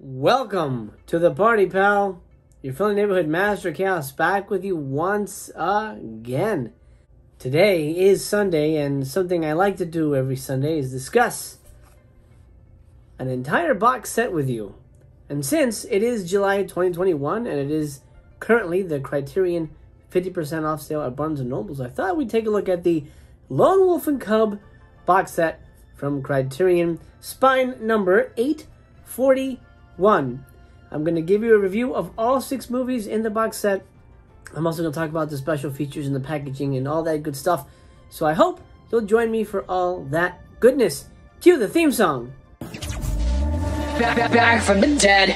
Welcome to the party, pal. Your friendly neighborhood master chaos back with you once again. Today is Sunday, and something I like to do every Sunday is discuss an entire box set with you. And since it is July 2021 and it is currently the Criterion 50% off sale at Barnes & Nobles, I thought we'd take a look at the Lone Wolf and Cub box set from Criterion, spine number 841. I'm going to give you a review of all six movies in the box set. I'm also going to talk about the special features and the packaging and all that good stuff. So I hope you'll join me for all that goodness. Cue the theme song. Back, back, back from the dead.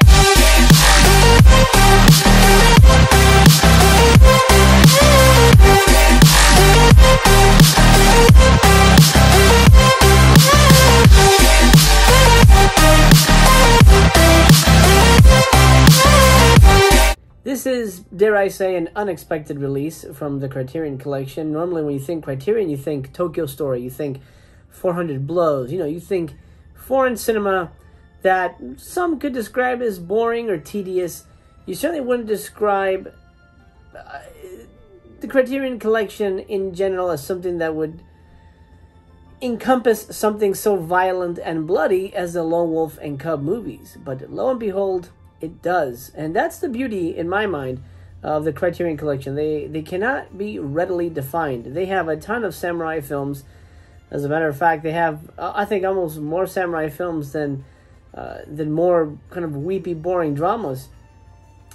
Dare I say, an unexpected release from the Criterion Collection. Normally, when you think Criterion, you think Tokyo Story, you think 400 Blows, you know, you think foreign cinema that some could describe as boring or tedious. You certainly wouldn't describe uh, the Criterion Collection in general as something that would encompass something so violent and bloody as the Lone Wolf and Cub movies. But lo and behold, it does. And that's the beauty, in my mind, of the Criterion Collection. They, they cannot be readily defined. They have a ton of samurai films. As a matter of fact, they have, uh, I think, almost more samurai films than, uh, than more kind of weepy, boring dramas.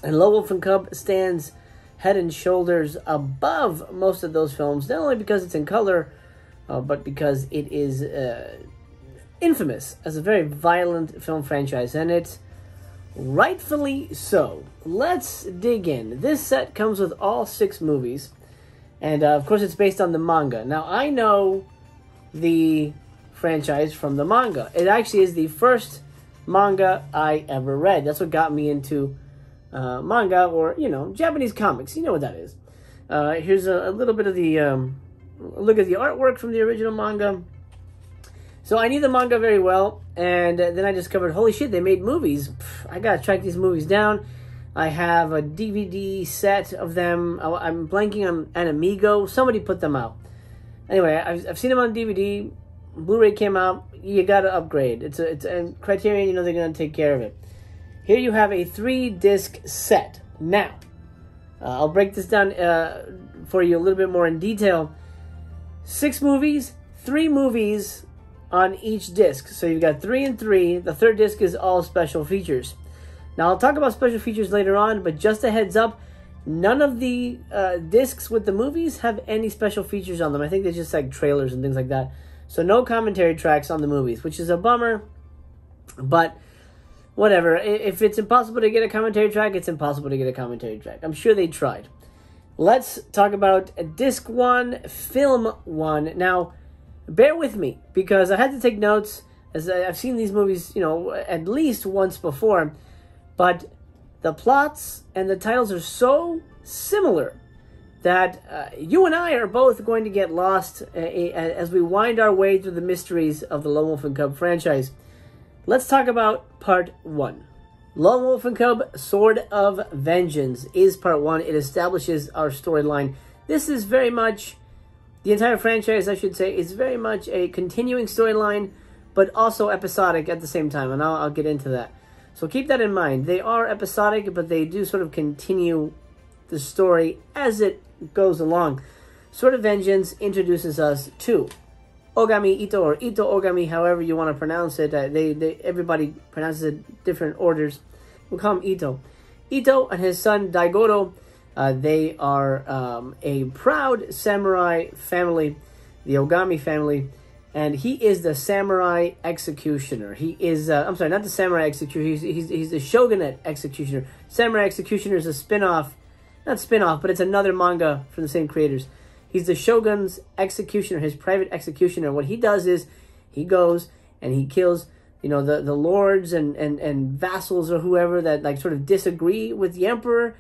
And Lone Wolf and Cub stands head and shoulders above most of those films, not only because it's in color, uh, but because it is uh, infamous as a very violent film franchise. And it's rightfully so. Let's dig in. This set comes with all six movies, and uh, of course, it's based on the manga. Now, I know the franchise from the manga. It actually is the first manga I ever read. That's what got me into uh, manga or, you know, Japanese comics. You know what that is. Uh, here's a, a, little bit of the um, look at the artwork from the original manga. So I knew the manga very well, and then I discovered, holy shit, they made movies. Pff, I gotta track these movies down. I have a DVD set of them. I'm blanking on AnimEigo. Somebody put them out. Anyway, I've, I've seen them on DVD. Blu-ray came out. You gotta upgrade. It's a it's a Criterion. You know they're gonna take care of it. Here you have a three-disc set. Now, uh, I'll break this down uh, for you a little bit more in detail. Six movies, three movies on each disc. So you've got three and three. The third disc is all special features. Now I'll talk about special features later on, but just a heads up, none of the uh, discs with the movies have any special features on them. I think they're just like trailers and things like that. So no commentary tracks on the movies, which is a bummer. But whatever. If it's impossible to get a commentary track, it's impossible to get a commentary track. I'm sure they tried. Let's talk about disc one, film one. Now, bear with me because I had to take notes as I've seen these movies, you know, at least once before, but the plots and the titles are so similar that uh, you and I are both going to get lost uh, as we wind our way through the mysteries of the Lone Wolf and Cub franchise. Let's talk about part one. Lone Wolf and Cub Sword of Vengeance is part one. It establishes our storyline. This is very much the entire franchise, I should say, is very much a continuing storyline, but also episodic at the same time, and I'll, I'll get into that. So keep that in mind. They are episodic, but they do sort of continue the story as it goes along. Sword of Vengeance introduces us to Ogami Ito or Ito Ogami, however you want to pronounce it. Uh, they, they everybody pronounces it different orders. We'll call him Ito. Ito and his son Daigoro uh, they are um, a proud samurai family, the Ogami family, and he is the samurai executioner. He is, uh, I'm sorry, not the samurai executioner, he's, he's, he's the shogunate executioner. Samurai executioner is a spin-off, not spin-off, but it's another manga from the same creators. He's the shogun's executioner, his private executioner. What he does is he goes and he kills you know the the lords and and and vassals or whoever that like sort of disagree with the emperor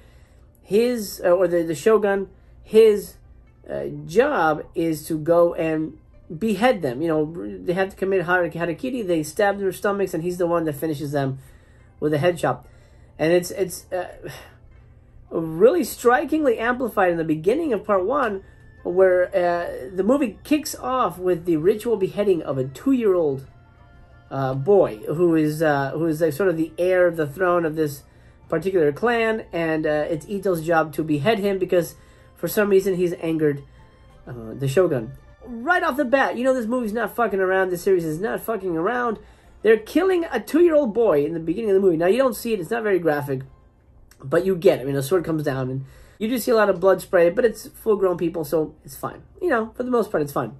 his uh, or the, the shogun his uh, job is to go and behead them. You know they have to commit harakiri they stab their stomachs and he's the one that finishes them with a head chop, and it's it's uh, really strikingly amplified in the beginning of part one, where uh, the movie kicks off with the ritual beheading of a two-year-old uh, boy who is uh, who is sort of the heir of the throne of this particular clan, and uh, it's Ito's job to behead him because for some reason he's angered uh, the shogun. Right off the bat, you know this movie's not fucking around. This series is not fucking around. They're killing a two-year-old boy in the beginning of the movie. Now you don't see it; it's not very graphic, but you get. It. I mean, a sword comes down, and you do see a lot of blood spray, but it's full-grown people, so it's fine. You know, for the most part, it's fine.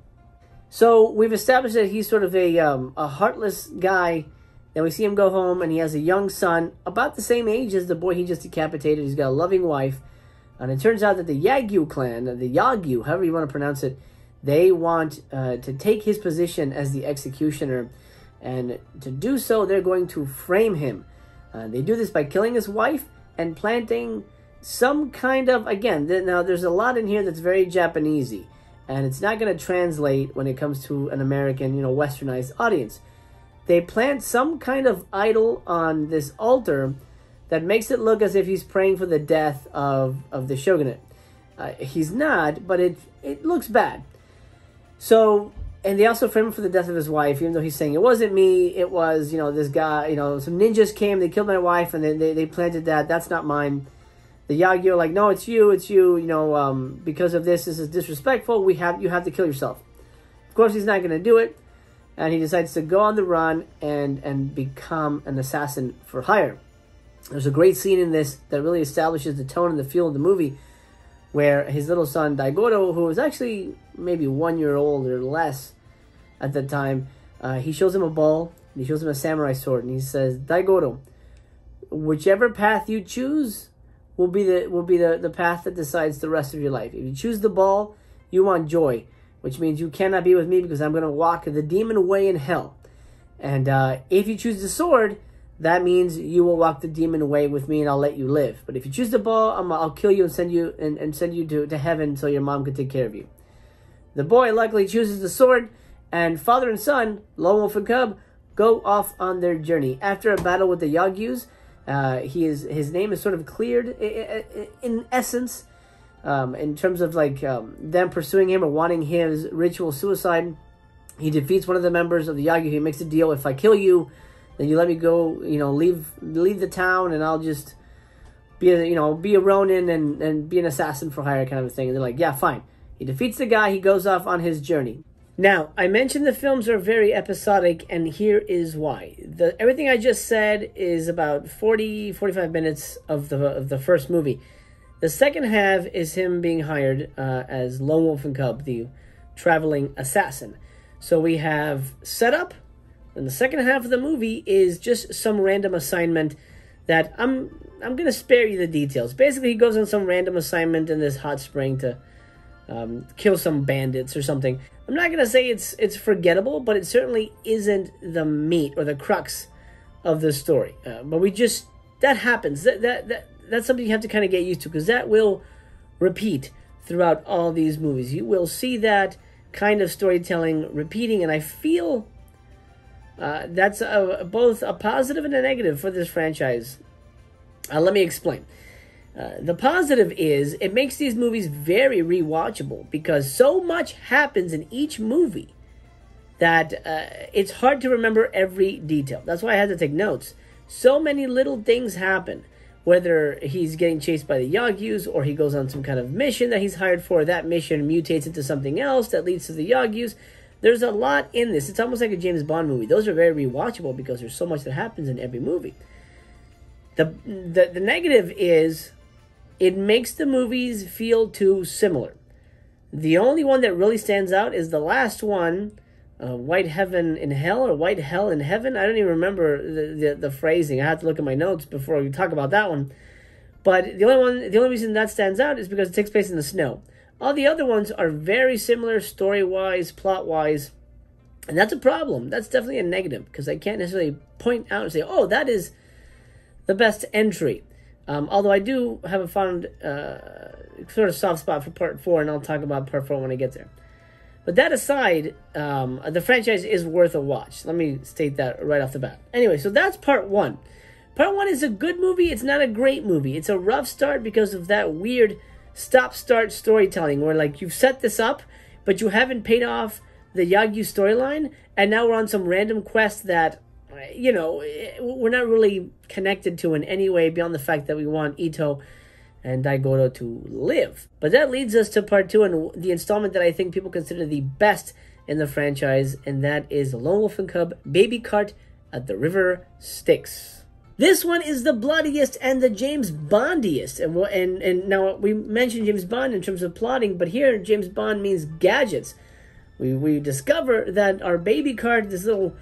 So we've established that he's sort of a um, a heartless guy. Then we see him go home, and he has a young son, about the same age as the boy he just decapitated. He's got a loving wife, and it turns out that the Yagyu clan, the Yagyu, however you want to pronounce it, they want uh, to take his position as the executioner, and to do so, they're going to frame him. Uh, they do this by killing his wife and planting some kind of again. Th- now, there's a lot in here that's very Japanesey and it's not going to translate when it comes to an American, you know, westernized audience. They plant some kind of idol on this altar that makes it look as if he's praying for the death of, of the shogunate. Uh, he's not, but it it looks bad. So, and they also frame him for the death of his wife, even though he's saying it wasn't me, it was, you know, this guy, you know, some ninjas came, they killed my wife, and they, they, they planted that. That's not mine the Yagyu are like, no, it's you, it's you. You know, um, because of this, this is disrespectful. We have you have to kill yourself. Of course, he's not going to do it, and he decides to go on the run and and become an assassin for hire. There's a great scene in this that really establishes the tone and the feel of the movie, where his little son Daigoro, who was actually maybe one year old or less at the time, uh, he shows him a ball. he shows him a samurai sword, and he says, "Daigoro, whichever path you choose." will be the will be the, the path that decides the rest of your life. If you choose the ball, you want joy, which means you cannot be with me because I'm going to walk the demon way in hell. And uh, if you choose the sword, that means you will walk the demon way with me and I'll let you live. But if you choose the ball, i will kill you and send you and, and send you to, to heaven so your mom can take care of you. The boy luckily chooses the sword, and father and son, Lone Wolf and Cub, go off on their journey. After a battle with the Yagyus, uh, he is his name is sort of cleared in essence, um, in terms of like um, them pursuing him or wanting his ritual suicide. He defeats one of the members of the Yagyu. He makes a deal: if I kill you, then you let me go. You know, leave leave the town, and I'll just be a you know be a Ronin and and be an assassin for hire kind of thing. And they're like, yeah, fine. He defeats the guy. He goes off on his journey. Now, I mentioned the films are very episodic, and here is why. The, everything I just said is about 40, 45 minutes of the, of the first movie. The second half is him being hired uh, as Lone Wolf and Cub, the traveling assassin. So we have setup, and the second half of the movie is just some random assignment that I'm I'm gonna spare you the details. Basically, he goes on some random assignment in this hot spring to um, kill some bandits or something. I'm not gonna say it's it's forgettable, but it certainly isn't the meat or the crux of the story. Uh, but we just that happens. That that, that that's something you have to kind of get used to because that will repeat throughout all these movies. You will see that kind of storytelling repeating, and I feel uh, that's a, both a positive and a negative for this franchise. Uh, let me explain. Uh, the positive is it makes these movies very rewatchable because so much happens in each movie that uh, it's hard to remember every detail. That's why I had to take notes. So many little things happen, whether he's getting chased by the Yagyus or he goes on some kind of mission that he's hired for. That mission mutates into something else that leads to the Yagyus. There's a lot in this. It's almost like a James Bond movie. Those are very rewatchable because there's so much that happens in every movie. The, the, the negative is it makes the movies feel too similar. The only one that really stands out is the last one, uh, White Heaven in Hell or White Hell in Heaven. I don't even remember the, the, the, phrasing. I have to look at my notes before we talk about that one. But the only one, the only reason that stands out is because it takes place in the snow. All the other ones are very similar story wise, plot wise, and that's a problem. That's definitely a negative because I can't necessarily point out and say, "Oh, that is the best entry." Um, although I do have a fond uh, sort of soft spot for part four, and I'll talk about part four when I get there. But that aside, um, the franchise is worth a watch. Let me state that right off the bat. Anyway, so that's part one. Part one is a good movie. It's not a great movie. It's a rough start because of that weird stop start storytelling where like you've set this up, but you haven't paid off the Yagyu storyline, and now we're on some random quest that you know we're not really connected to in any way beyond the fact that we want Ito and Daigoro to live. But that leads us to part two and the installment that I think people consider the best in the franchise, and that is Lone Wolf and Cub Baby Cart at the River Styx. This one is the bloodiest and the James Bondiest. And, and, and now we mentioned James Bond in terms of plotting, but here James Bond means gadgets. We, we discover that our baby cart, this little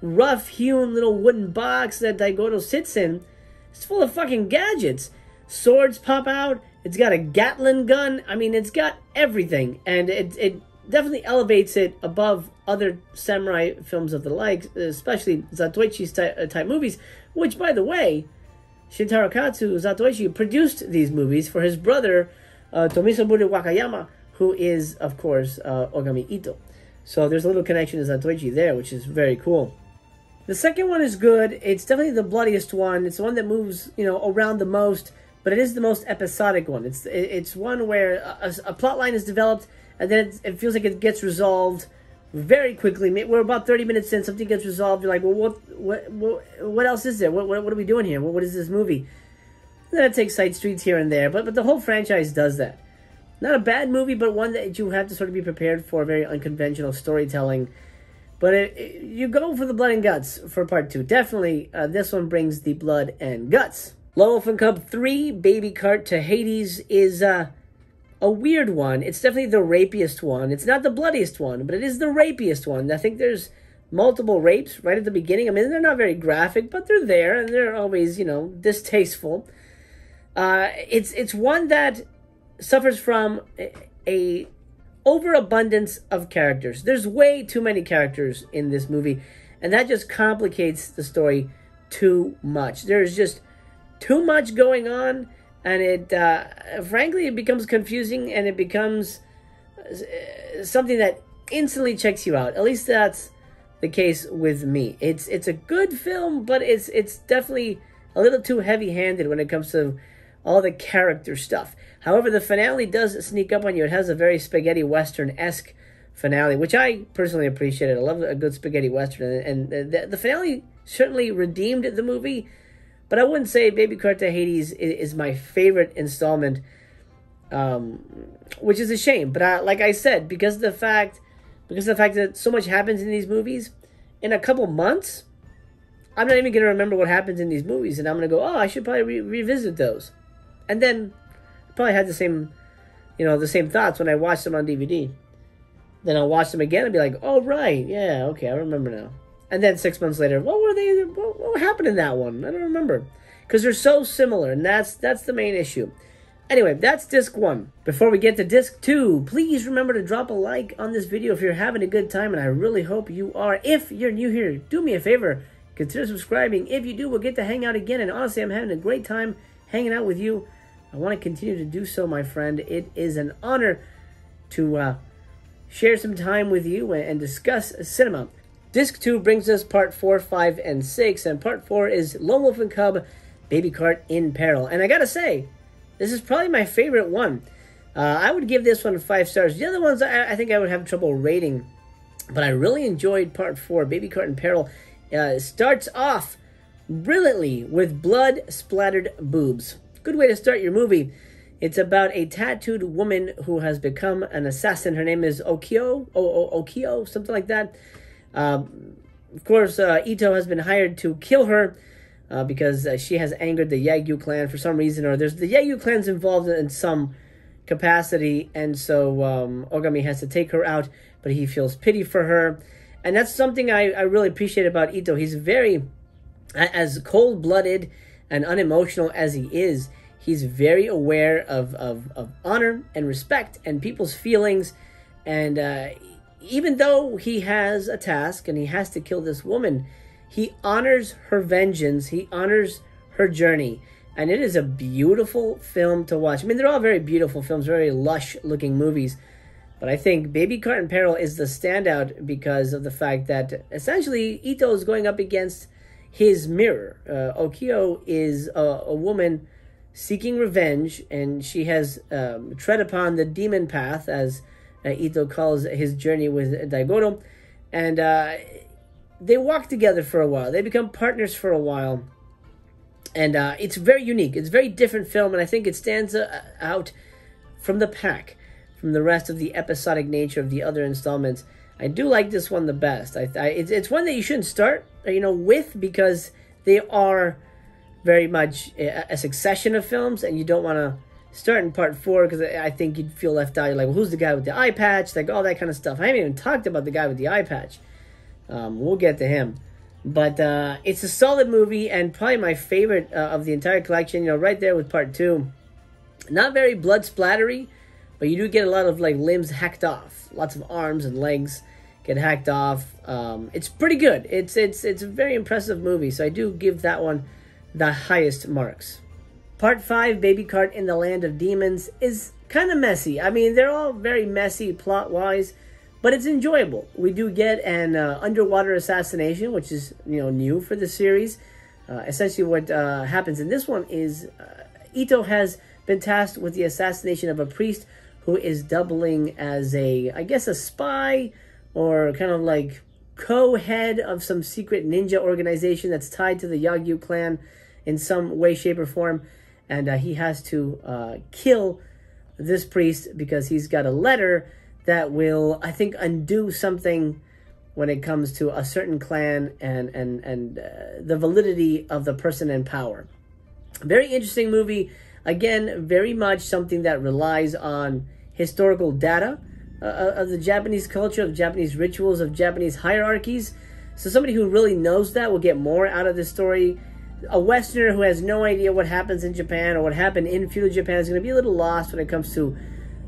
rough hewn little wooden box that Daigoro sits in, is full of fucking gadgets. Swords pop out. It's got a Gatling gun. I mean, it's got everything. And it, it definitely elevates it above other samurai films of the like, especially Zatoichi's type, uh, type movies, which, by the way, Shintaro Katsu Zatoichi produced these movies for his brother uh, Tomisaburo Wakayama, who is, of course, uh, Ogami Ito. So there's a little connection to Zatoichi there, which is very cool. The second one is good. It's definitely the bloodiest one. It's the one that moves, you know, around the most, but it is the most episodic one. It's it's one where a, a plot line is developed and then it, it feels like it gets resolved very quickly. We're about 30 minutes in, something gets resolved. You're like, well, what, what, what, what else is there? What, what, what are we doing here? What, what is this movie? And then it takes side streets here and there, but, but the whole franchise does that. Not a bad movie, but one that you have to sort of be prepared for, very unconventional storytelling. But it, it, you go for the blood and guts for part two. Definitely, uh, this one brings the blood and guts. Lone Wolf and Cub 3, Baby Cart to Hades, is uh, a weird one. It's definitely the rapiest one. It's not the bloodiest one, but it is the rapiest one. I think there's multiple rapes right at the beginning. I mean, they're not very graphic, but they're there, and they're always, you know, distasteful. Uh, it's it's one that suffers from a, a overabundance of characters. There's way too many characters in this movie, and that just complicates the story too much. There's just too much going on and it uh, frankly it becomes confusing and it becomes uh, something that instantly checks you out. At least that's the case with me. It's it's a good film, but it's it's definitely a little too heavy-handed when it comes to all the character stuff. However, the finale does sneak up on you. It has a very spaghetti western esque finale, which I personally appreciated. I love a good spaghetti western, and, the, the finale certainly redeemed the movie but I wouldn't say Baby Cart to Hades is, my favorite installment, um, which is a shame. But I, like I said, because of the fact, because of the fact that so much happens in these movies, in a couple months, I'm not even gonna remember what happens in these movies, and I'm gonna go, oh, I should probably re- revisit those, and then I probably had the same, you know, the same thoughts when I watched them on DVD. Then I'll watch them again and be like, oh right, yeah, okay, I remember now. And then six months later, what were they? What, what happened in that one? I don't remember because they're so similar, and that's that's the main issue. Anyway, that's disc one. Before we get to disc two, please remember to drop a like on this video if you're having a good time, and I really hope you are. If you're new here, do me a favor, consider subscribing. If you do, we'll get to hang out again, and honestly, I'm having a great time hanging out with you. I want to continue to do so, my friend. It is an honor to uh, share some time with you and discuss cinema. Disc 2 brings us part 4, 5, and 6, and part 4 is Lone Wolf and Cub, Baby Cart in Peril. And I gotta say, this is probably my favorite one. Uh, I would give this one 5 stars. The other ones I, I, think I would have trouble rating, but I really enjoyed part 4, Baby Cart in Peril. Uh, starts off brilliantly with blood splattered boobs. Good way to start your movie. It's about a tattooed woman who has become an assassin. Her name is Okio, o- o- Okio, something like that. Um, of course, uh, Ito has been hired to kill her uh, because uh, she has angered the Yagyu clan for some reason, or there's the Yagyu clan's involved in some capacity, and so um, Ogami has to take her out, but he feels pity for her. And that's something I, I really appreciate about Ito. He's very, as cold blooded and unemotional as he is, he's very aware of, of, of honor and respect and people's feelings. And uh, even though he has a task and he has to kill this woman, he honors her vengeance, he honors her journey. And it is a beautiful film to watch. I mean, they're all very beautiful films, very lush looking movies. But I think Baby Cart in Peril is the standout because of the fact that essentially Ito is going up against his mirror. Uh, Okio is a, a, woman seeking revenge, and she has um, tread upon the demon path, as uh, Ito calls his journey with Daigoro. And uh, they walk together for a while. They become partners for a while. And uh, it's very unique. It's a very different film, and I think it stands uh, out from the pack, from the rest of the episodic nature of the other installments. I do like this one the best. I, I it's, it's one that you shouldn't start, you know, with because they are very much a, a succession of films, and you don't want to start in part four because I think you'd feel left out. You're like, well, who's the guy with the eye patch? Like all that kind of stuff. I haven't even talked about the guy with the eye patch. Um, we'll get to him. But uh, it's a solid movie and probably my favorite uh, of the entire collection. You know, right there with part two. Not very blood splattery, but you do get a lot of like limbs hacked off. Lots of arms and legs get hacked off. Um, it's pretty good. It's it's it's a very impressive movie. So I do give that one the highest marks. Part 5, Baby Cart in the Land of Demons, is kind of messy. I mean, they're all very messy plot wise, but it's enjoyable. We do get an uh, underwater assassination, which is you know new for the series. Uh, essentially, what uh, happens in this one is uh, Ito has been tasked with the assassination of a priest who is doubling as a, I guess, a spy or kind of like co-head of some secret ninja organization that's tied to the Yagyu clan in some way, shape, or form and uh, he has to uh, kill this priest because he's got a letter that will, I think, undo something when it comes to a certain clan and and and uh, the validity of the person in power. Very interesting movie. Again, very much something that relies on historical data uh, uh, of the Japanese culture, of Japanese rituals, of Japanese hierarchies. So somebody who really knows that will get more out of this story a Westerner who has no idea what happens in Japan or what happened in feudal Japan is going to be a little lost when it comes to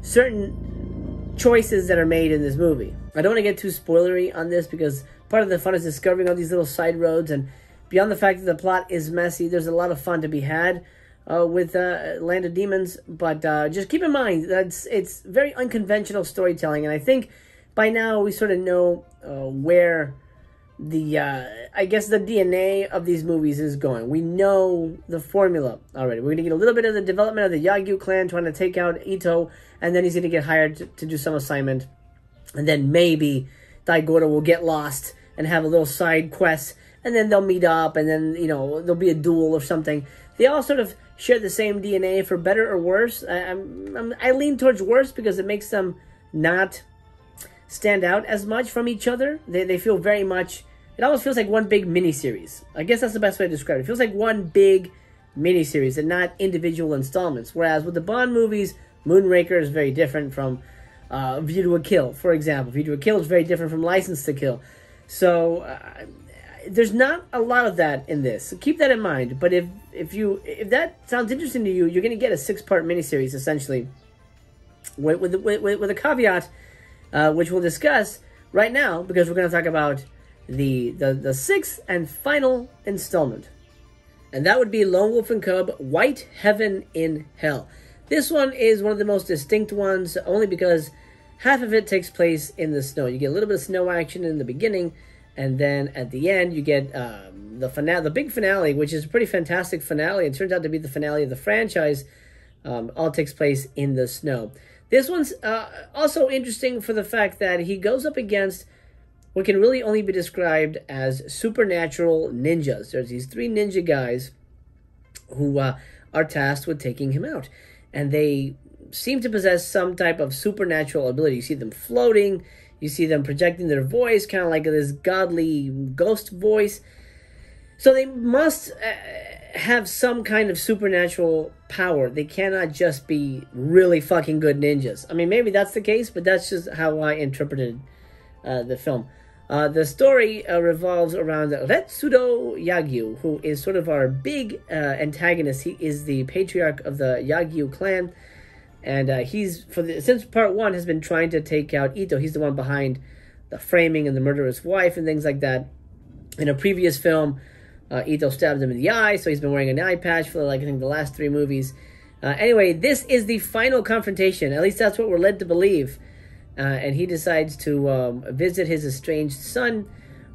certain choices that are made in this movie. I don't want to get too spoilery on this because part of the fun is discovering all these little side roads and beyond the fact that the plot is messy, there's a lot of fun to be had uh, with uh, Land of Demons. But uh, just keep in mind that it's, it's very unconventional storytelling, and I think by now we sort of know uh, where the uh, I guess the DNA of these movies is going. We know the formula already. We're gonna get a little bit of the development of the Yagyu clan trying to take out Ito, and then he's gonna get hired to, to do some assignment, and then maybe Daigoro will get lost and have a little side quest, and then they'll meet up, and then you know there'll be a duel or something. They all sort of share the same DNA for better or worse. I, I'm, I'm I lean towards worse because it makes them not stand out as much from each other. They they feel very much it almost feels like one big mini series. I guess that's the best way to describe it. It feels like one big mini series and not individual installments. Whereas with the Bond movies, Moonraker is very different from uh, View to a Kill, for example. View to a Kill is very different from License to Kill. So uh, there's not a lot of that in this. So keep that in mind. But if if you if that sounds interesting to you, you're going to get a six part miniseries essentially, with with with, with a caveat, uh, which we'll discuss right now because we're going to talk about the, the, the sixth and final installment. And that would be Lone Wolf and Cub White Heaven in Hell. This one is one of the most distinct ones only because half of it takes place in the snow. You get a little bit of snow action in the beginning, and then at the end you get um, the finale, the big finale, which is a pretty fantastic finale. It turns out to be the finale of the franchise. Um, all takes place in the snow. This one's uh, also interesting for the fact that he goes up against what can really only be described as supernatural ninjas. There's these three ninja guys who uh, are tasked with taking him out, and they seem to possess some type of supernatural ability. You see them floating, you see them projecting their voice, kind of like this godly ghost voice. So they must uh, have some kind of supernatural power. They cannot just be really fucking good ninjas. I mean, maybe that's the case, but that's just how I interpreted uh, the film. Uh, the story uh, revolves around Retsudo Yagyu, who is sort of our big uh, antagonist. He is the patriarch of the Yagyu clan, and uh, he's for the since part one has been trying to take out Ito. He's the one behind the framing and the murderous wife and things like that. In a previous film, uh, Ito stabbed him in the eye, so he's been wearing an eye patch for like I think the last three movies. Uh, anyway, this is the final confrontation. At least that's what we're led to believe uh, and he decides to um, visit his estranged son,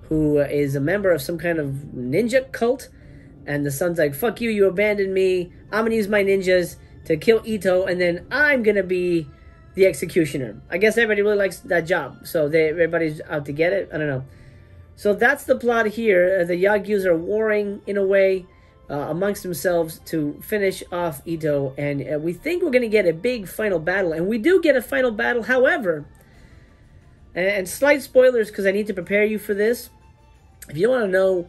who is a member of some kind of ninja cult. And the son's like, fuck you, you abandoned me. I'm gonna use my ninjas to kill Ito, and then I'm gonna be the executioner. I guess everybody really likes that job, so they, everybody's out to get it. I don't know. So that's the plot here. Uh, the Yagyus are warring in a way uh, amongst themselves to finish off Ito, and uh, we think we're going to get a big final battle, and we do get a final battle. However, and, and slight spoilers because I need to prepare you for this. If you want to know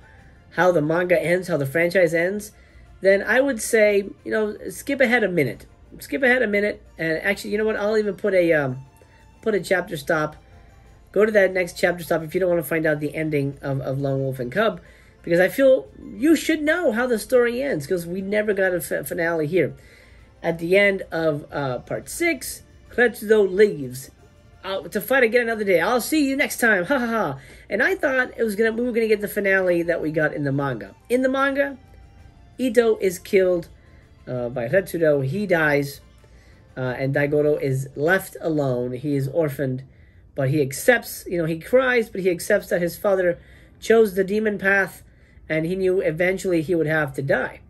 how the manga ends, how the franchise ends, then I would say you know skip ahead a minute. Skip ahead a minute, and actually, you know what? I'll even put a um, put a chapter stop. Go to that next chapter stop if you don't want to find out the ending of, of Lone Wolf and Cub because I feel you should know how the story ends because we never got a finale here. At the end of uh, part six, Retsudo leaves uh, to fight again another day. I'll see you next time. Ha ha ha. And I thought it was gonna we were gonna get the finale that we got in the manga. In the manga, Ito is killed uh, by Retsudo. He dies, uh, and Daigoro is left alone. He is orphaned, but he accepts. You know, he cries, but he accepts that his father chose the demon path and he knew eventually he would have to die.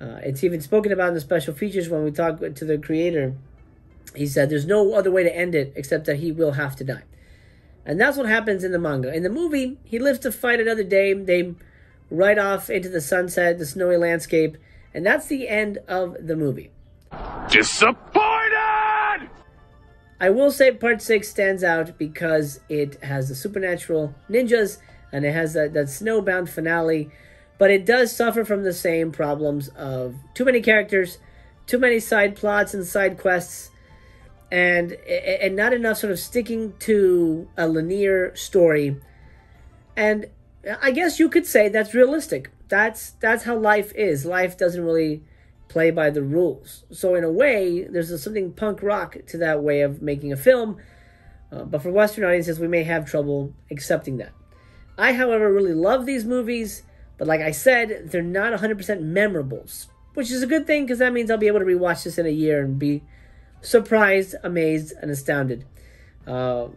Uh, it's even spoken about in the special features when we talk to the creator. He said there's no other way to end it except that he will have to die. And that's what happens in the manga. In the movie, he lives to fight another day. They ride off into the sunset, the snowy landscape, and that's the end of the movie. Disappointed! I will say part 6 stands out because it has the supernatural ninjas and it has that, that snowbound finale. But it does suffer from the same problems of too many characters, too many side plots and side quests, and and not enough sort of sticking to a linear story. And I guess you could say that's realistic. That's that's how life is. Life doesn't really play by the rules. So in a way, there's something punk rock to that way of making a film. Uh, but for Western audiences, we may have trouble accepting that. I, however, really love these movies, but like I said, they're not 100% memorables, which is a good thing because that means I'll be able to rewatch this in a year and be surprised, amazed, and astounded uh,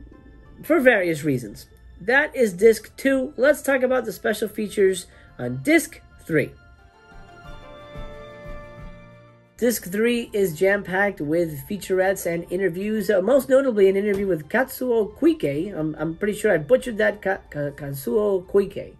for various reasons. That is disc two. Let's talk about the special features on disc three. Disc 3 is jam packed with featurettes and interviews, uh, most notably an interview with Katsuo Koike. I'm, I'm pretty sure I butchered that, Ka- Ka- Katsuo Koike.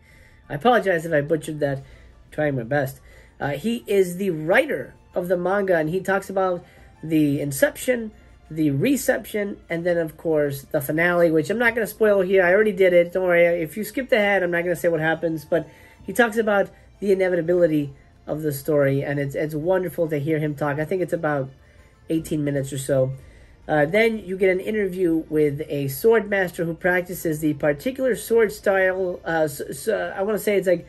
I apologize if I butchered that, I'm trying my best. Uh, he is the writer of the manga, and he talks about the inception, the reception, and then, of course, the finale, which I'm not going to spoil here. I already did it. Don't worry. If you skipped ahead, I'm not going to say what happens, but he talks about the inevitability of the story, and it's it's wonderful to hear him talk. I think it's about 18 minutes or so. Uh, then you get an interview with a sword master who practices the particular sword style. Uh, so I want to say it's like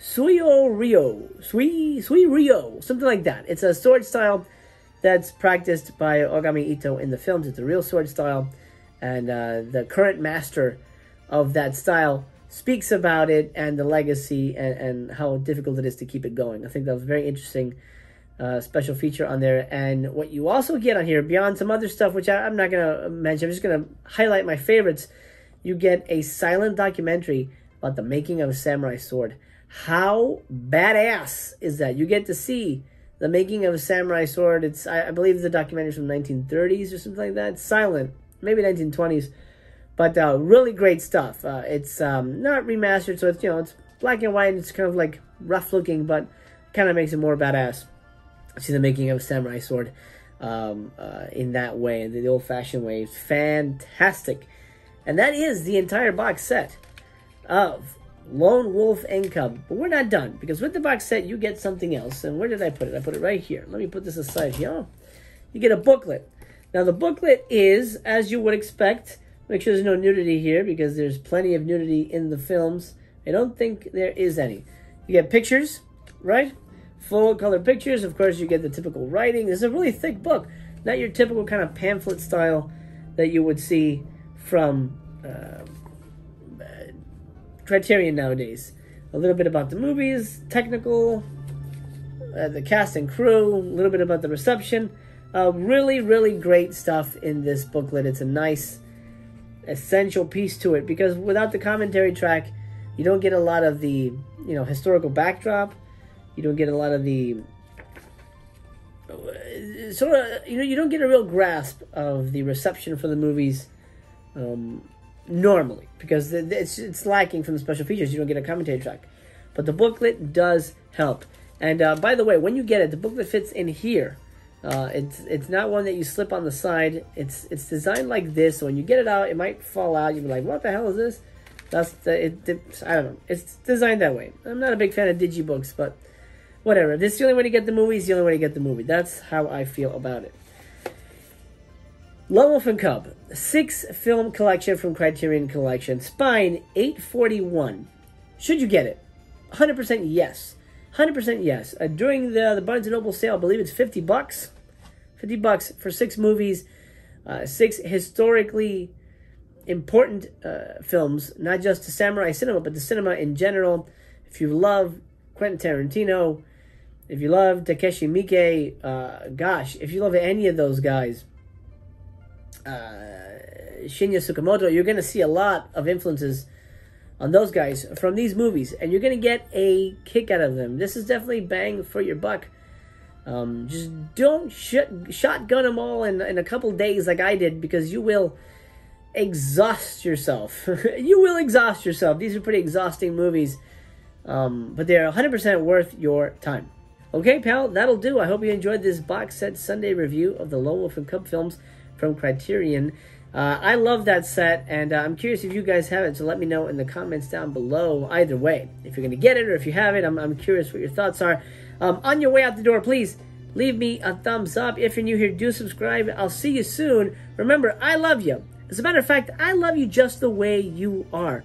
Suyo Rio, Sui Sui Rio, something like that. It's a sword style that's practiced by Ogami Ito in the films. It's a real sword style, and uh, the current master of that style speaks about it and the legacy and, and how difficult it is to keep it going. I think that was very interesting uh, special feature on there. And what you also get on here, beyond some other stuff, which I, am not going to mention, I'm just going to highlight my favorites. You get a silent documentary about the making of a samurai sword. How badass is that? You get to see the making of a samurai sword. It's I, I believe the documentary from 1930s or something like that. It's silent, maybe 1920s but uh, really great stuff. Uh, it's um, not remastered, so it's you know it's black and white. and It's kind of like rough looking, but kind of makes it more badass. See the making of samurai sword um, uh, in that way, the, the old-fashioned way. It's fantastic, and that is the entire box set of Lone Wolf Cub. But we're not done because with the box set you get something else. And where did I put it? I put it right here. Let me put this aside here. You get a booklet. Now the booklet is, as you would expect Make sure there's no nudity here because there's plenty of nudity in the films. I don't think there is any. You get pictures, right? Full color pictures. Of course, you get the typical writing. This is a really thick book. Not your typical kind of pamphlet style that you would see from uh, Criterion nowadays. A little bit about the movies, technical, uh, the cast and crew, a little bit about the reception. Uh, really, really great stuff in this booklet. It's a nice essential piece to it because without the commentary track, You don't get a lot of the you know historical backdrop. You don't get a lot of the sort of you know you don't get a real grasp of the reception for the movies um, normally because it's it's lacking from the special features. You don't get a commentary track, but the booklet does help. And uh, by the way, when you get it, the booklet fits in here. Uh, it's it's not one that you slip on the side. It's it's designed like this. So when you get it out, it might fall out. You'll be like, "What the hell is this?" That's the it, it, I don't know. It's designed that way. I'm not a big fan of digibooks, but whatever. This is the only way to get the movie. Is the only way to get the movie. That's how I feel about it. Lone Wolf and Cub, six film collection from Criterion Collection. Spine 841. Should you get it? 100% yes. 100% yes. Uh, during the the Barnes & Noble sale, I believe it's 50 bucks. 50 bucks for six movies, uh, six historically important uh, films, not just to samurai cinema, but the cinema in general. If you love Quentin Tarantino, if you love Takashi Miike, uh, gosh, if you love any of those guys, uh, Shinya Tsukamoto, you're going to see a lot of influences on those guys from these movies, and you're to get a kick out of them. This is definitely bang for your buck. Um, just don't sh- shotgun them all in, in a couple days like I did because you will exhaust yourself. you will exhaust yourself. These are pretty exhausting movies, um, but they're 100% worth your time. Okay, pal, that'll do. I hope you enjoyed this box set Sunday review of the Lone Wolf and Cub films from Criterion. Uh, I love that set, and uh, I'm curious if you guys have it, so let me know in the comments down below. Either way, if you're going to get it or if you have it, I'm, I'm curious what your thoughts are. Um, on your way out the door, please leave me a thumbs up. If you're new here, do subscribe. I'll see you soon. Remember, I love you. As a matter of fact, I love you just the way you are.